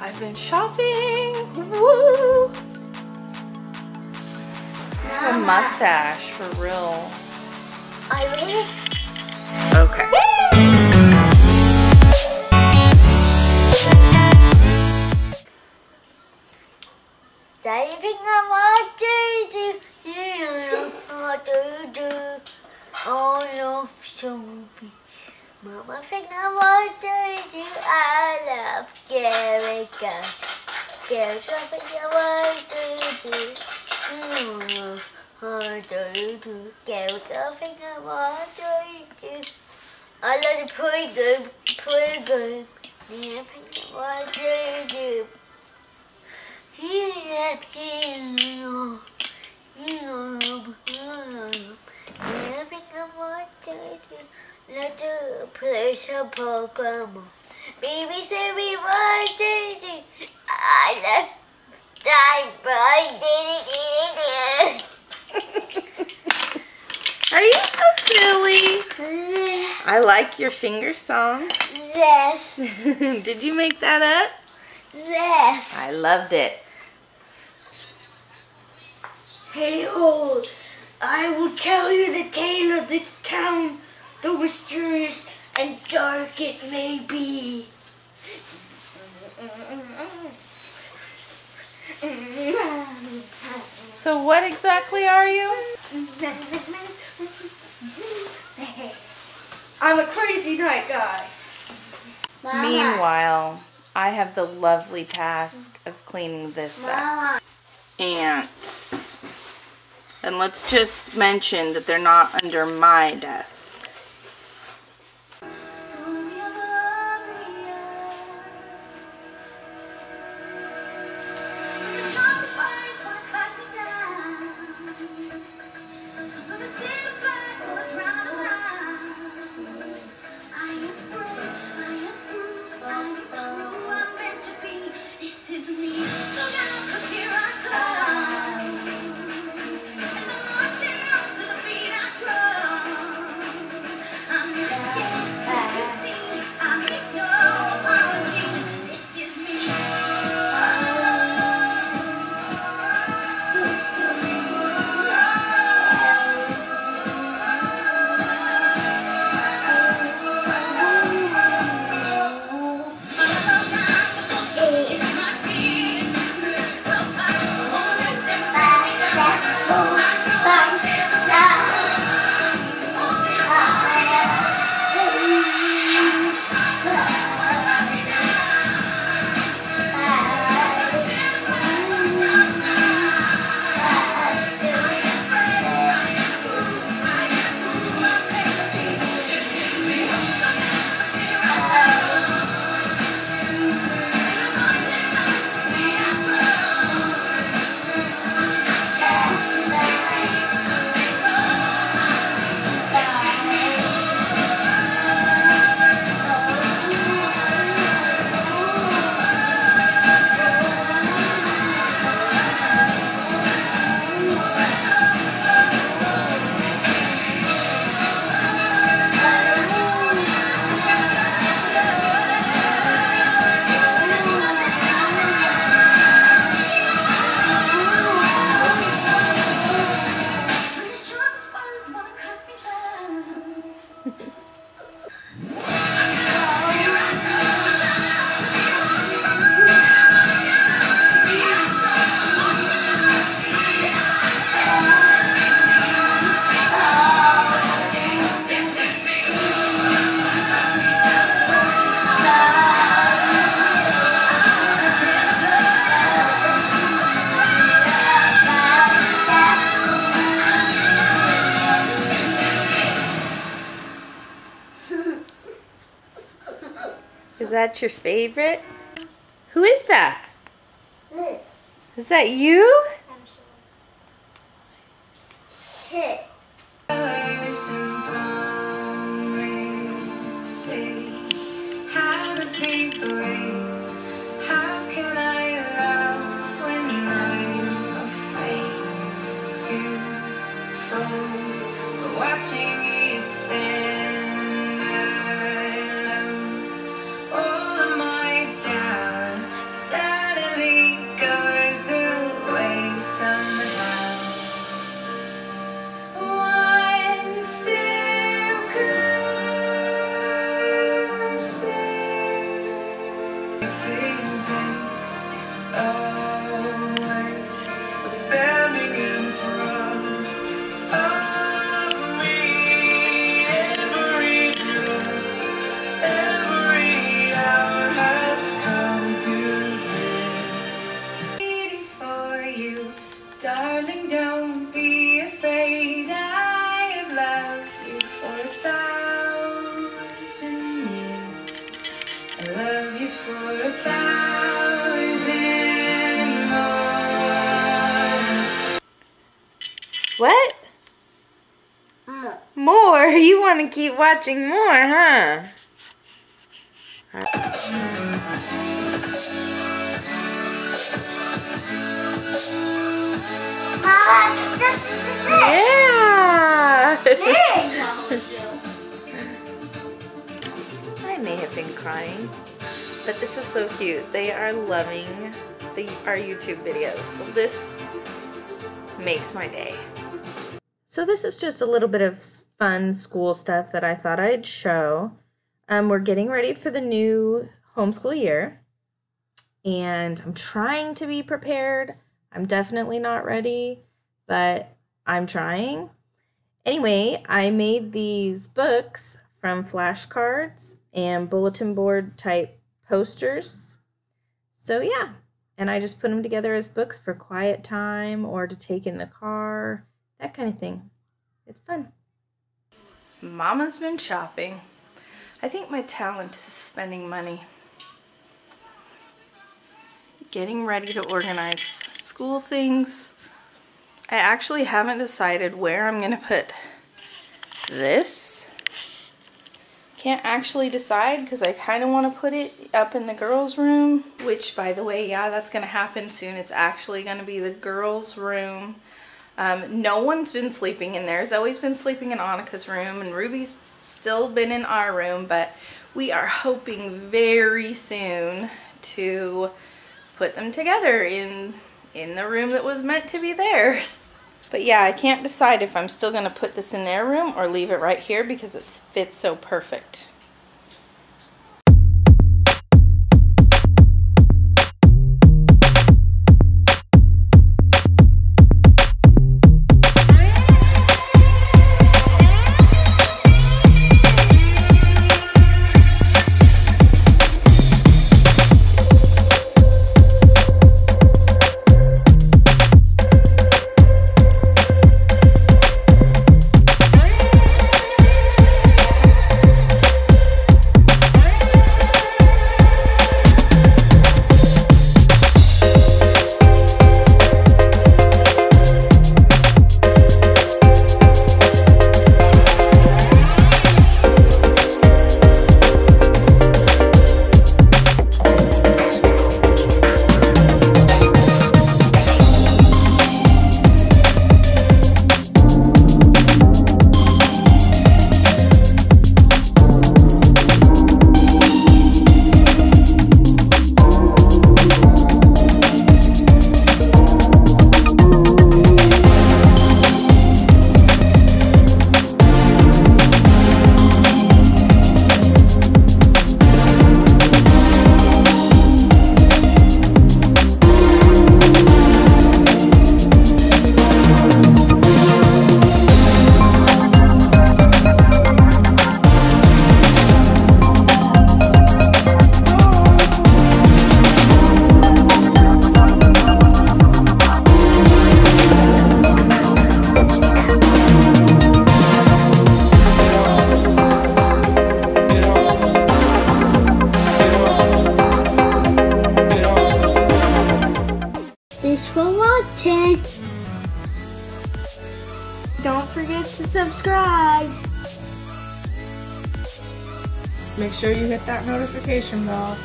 I've been shopping. Woo! Have a mustache for real. I really Okay. Diving water, do you know what to do? All of Sophie. Mama think I want to do I love Gerica. Gerica think I want to do. Know what to do. Gerica think I want to do. I love the program, program. Yeah, think I want to do. Place a program. Baby said we wanted to. I love die, but I did it. Are you so silly? I like your finger song. Yes, Did you make that up? yes. I loved it. Hey ho! I will tell you the tale of this town, though mysterious and dark it may be. So what exactly are you? I'm a crazy night guy. Meanwhile, I have the lovely task of cleaning this up. Ants. And let's just mention that they're not under my desk. That your favorite? Who is that? Is that you? you want to keep watching more, huh? Mama, it's just, just this. Yeah. I may have been crying, but this is so cute. They are loving the our YouTube videos. So this makes my day. So this is just a little bit of fun school stuff that I thought I'd show. Um, we're getting ready for the new homeschool year, and I'm trying to be prepared. I'm definitely not ready, but I'm trying. Anyway, I made these books from flashcards and bulletin board type posters. So, yeah, and I just put them together as books for quiet time or to take in the car, that kind of thing. It's fun. Mama's been shopping. I think my talent is spending money. Getting ready to organize school things. I actually haven't decided where I'm going to put this. Can't actually decide because I kind of want to put it up in the girls' room, which, by the way, yeah, that's going to happen soon. It's actually going to be the girls' room. Um, no one's been sleeping in there. Zoey's been sleeping in Annika's room, and Ruby's still been in our room, but we are hoping very soon to put them together in in the room that was meant to be theirs. But yeah, I can't decide if I'm still going to put this in their room or leave it right here because it fits so perfect. Don't forget to subscribe. Make sure you hit that notification bell.